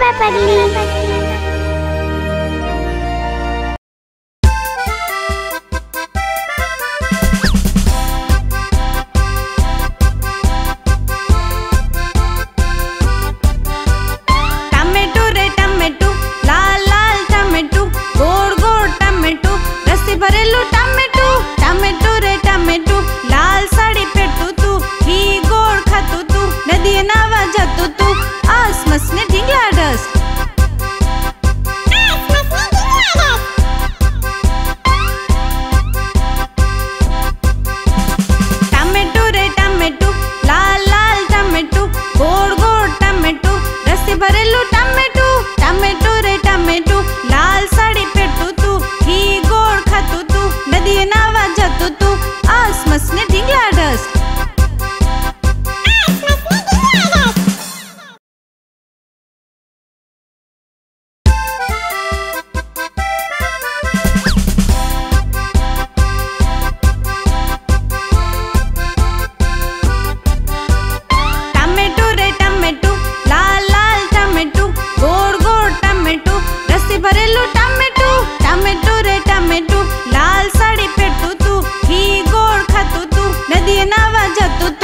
पापा पगली भरेलू टमेटू टमेटू रे टमेटू, लाल साड़ी पे तू तू ही गोड़ तू, नदी नावा जातू तू, आसमस ने ढींगला first Катя, тут